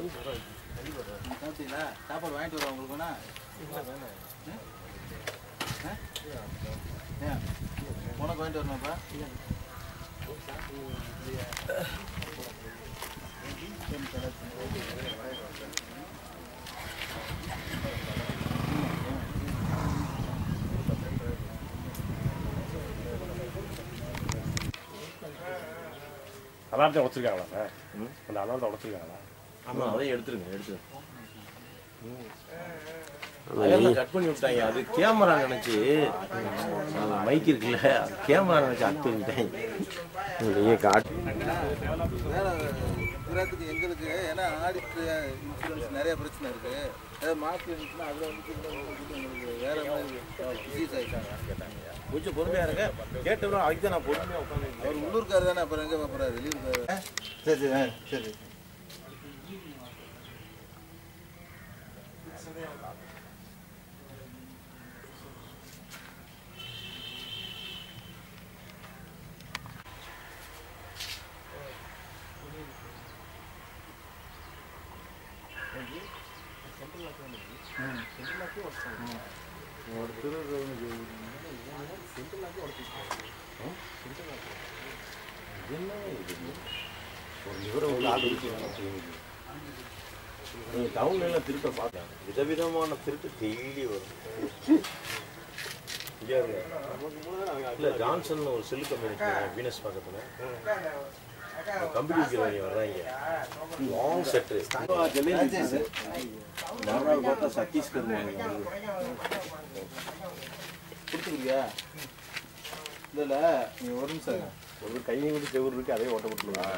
சாப்பிட்டீங்களா சாப்பாடு வாங்கிட்டு வரேன் உங்களுக்கு உனக்கு வாங்கிட்டு வரணும்ப்பா அலாரத்தை உடச்சிருக்காங்களா சார்? அந்த அலாரத்தை உடச்சிருக்காங்களா? ஆமாம் அதையும் எடுத்துருங்க எடுத்துருங்க. கட் பண்ணி விட்டாங்க அது கேமரா நினைச்சு மைக் இருக்குல்ல கேமரா நினைச்சு அட் பண்ணிட்டாங்க நீங்கள் காட்டு வேற குஜராத்துக்கு எங்களுக்கு ஏன்னா ஆடிட் இன்சூரன்ஸ் நிறைய பிரச்சனை இருக்கு. ஏதாவது மாற்றி இருந்துச்சுன்னா அதில் வந்து எங்களுக்கு வேற மாதிரி டிசீஸ் ஆகிட்டாங்க கேட்டாங்க கொஞ்சம் பொறுமையா இருங்க. கேட்டவரும் அதுக்கு தான் நான் பொறுமையா உட்காந்து அவர் உள்ளூர்கார் தானே அப்புறம் எங்கே பார்க்குறாரு வெளியூர்கார் சரி சரி ஆ, சரி ஒரு லிவரை உள்ள ஆள் இருக்கு நீங்கள் டவுன்ல எல்லாம் திருட்ட பார்க்கலாம். விதவிதமான திருட்டு டெய்லி வரும். இல்ல ஜான்சன் ஒரு செல்லு கம்பெனி வீனஸ் பக்கத்துல. கம்பெனி விற்கிறவங்க வர்றாங்க லாங் செட்டு மறுநாள் பார்த்தா சத்தீஸ்கர் கொடுத்துருக்கியா? இல்லை இல்லை நீ ஒரு நிமிஷம் இருங்க. ஒரு கையை விட்டு செவ்வறு இருக்கு அதே ஓட்ட போட்டுருவாங்க